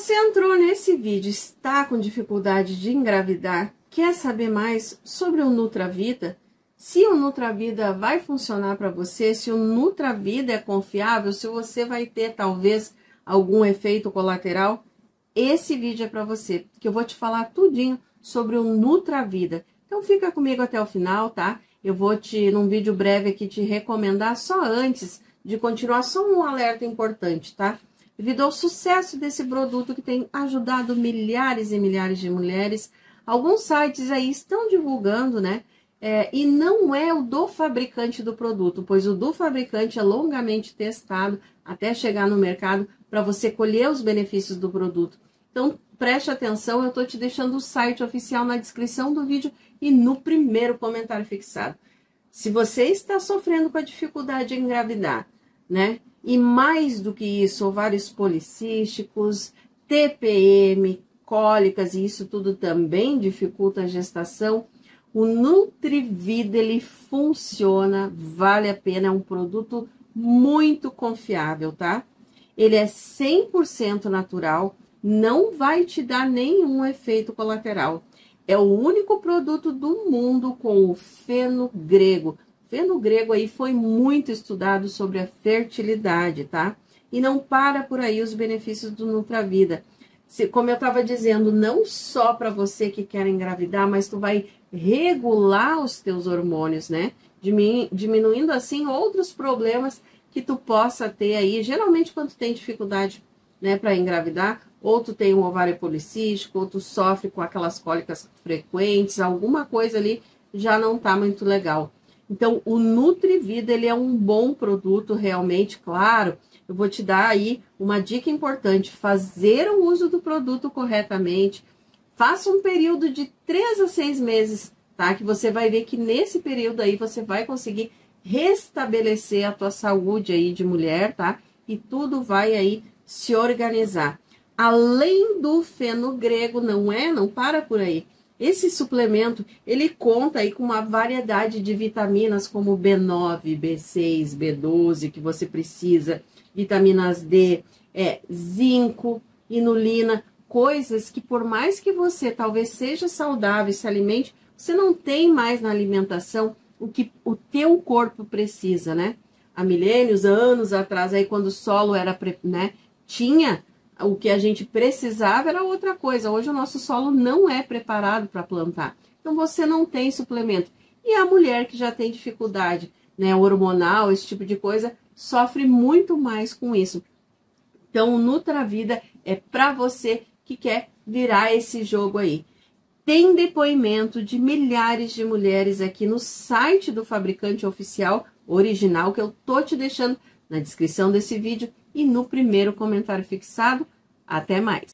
você entrou nesse vídeo, está com dificuldade de engravidar, quer saber mais sobre o Nutravida? Se o Nutravida vai funcionar para você, se o Nutravida é confiável, se você vai ter talvez algum efeito colateral, esse vídeo é para você, que eu vou te falar tudinho sobre o Nutravida. Então fica comigo até o final, tá? Eu vou te, num vídeo breve aqui, te recomendar só antes de continuar, só um alerta importante, tá? Devido ao sucesso desse produto que tem ajudado milhares e milhares de mulheres, alguns sites aí estão divulgando, né? É, e não é o do fabricante do produto, pois o do fabricante é longamente testado até chegar no mercado para você colher os benefícios do produto. Então, preste atenção, eu estou te deixando o site oficial na descrição do vídeo e no primeiro comentário fixado. Se você está sofrendo com a dificuldade de engravidar, né? E mais do que isso, ovários policísticos, TPM, cólicas, e isso tudo também dificulta a gestação. O Nutrivida, ele funciona, vale a pena, é um produto muito confiável, tá? Ele é 100% natural, não vai te dar nenhum efeito colateral. É o único produto do mundo com o feno grego. Feno grego aí foi muito estudado sobre a fertilidade, tá? E não para por aí os benefícios do Nutravida. Se, como eu estava dizendo, não só para você que quer engravidar, mas tu vai regular os teus hormônios, né? Diminuindo assim outros problemas que tu possa ter aí, geralmente quando tem dificuldade, né, para engravidar, ou tu tem um ovário policístico, ou tu sofre com aquelas cólicas frequentes, alguma coisa ali já não tá muito legal. Então, o Nutrivida, ele é um bom produto realmente, claro. Eu vou te dar aí uma dica importante, fazer o uso do produto corretamente. Faça um período de 3 a 6 meses, tá? Que você vai ver que nesse período aí você vai conseguir restabelecer a tua saúde aí de mulher, tá? E tudo vai aí se organizar além do feno grego, não é? Não para por aí. Esse suplemento, ele conta aí com uma variedade de vitaminas como B9, B6, B12 que você precisa, vitaminas D, é, zinco, inulina, coisas que por mais que você talvez seja saudável e se alimente, você não tem mais na alimentação o que o teu corpo precisa, né? Há milênios, anos atrás, aí quando o solo era, né, tinha o que a gente precisava era outra coisa. Hoje o nosso solo não é preparado para plantar. Então você não tem suplemento. E a mulher que já tem dificuldade, né, hormonal, esse tipo de coisa, sofre muito mais com isso. Então, o Nutravida é para você que quer virar esse jogo aí. Tem depoimento de milhares de mulheres aqui no site do fabricante oficial original que eu tô te deixando na descrição desse vídeo e no primeiro comentário fixado. Até mais!